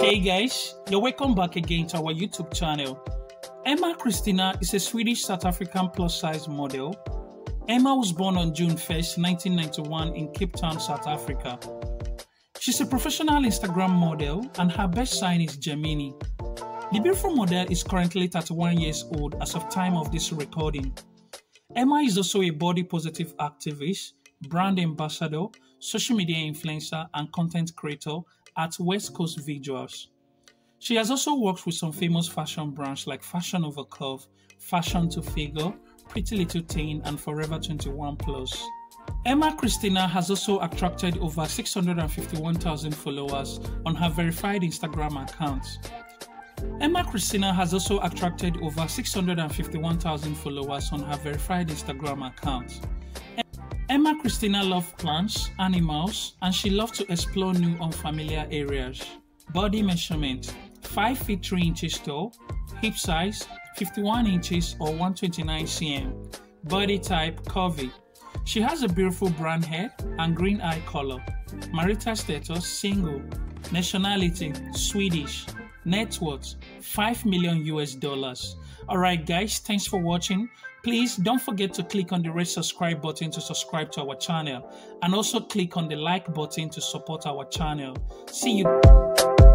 Hey guys, you're welcome back again to our YouTube channel. Emma Christina is a Swedish South African plus size model. Emma was born on June 1st, 1991 in Cape Town, South Africa. She's a professional Instagram model and her best sign is Gemini. The beautiful model is currently 31 years old as of time of this recording. Emma is also a body positive activist, brand ambassador, social media influencer, and content creator at West Coast Visuals. She has also worked with some famous fashion brands like Fashion Nova Curve, Fashion to Figure, Pretty Little Thing, and Forever 21 Plus. Emma Christina has also attracted over 651,000 followers on her verified Instagram account. Emma Christina has also attracted over 651,000 followers on her verified Instagram account. Emma Christina loves plants, animals, and she loves to explore new unfamiliar areas. Body measurement 5 feet 3 inches tall, hip size 51 inches or 129 cm, body type curvy. She has a beautiful brown hair and green eye color. Marital status single. Nationality Swedish. Net worth 5 million US dollars. Alright, guys, thanks for watching. Please don't forget to click on the red subscribe button to subscribe to our channel and also click on the like button to support our channel. See you.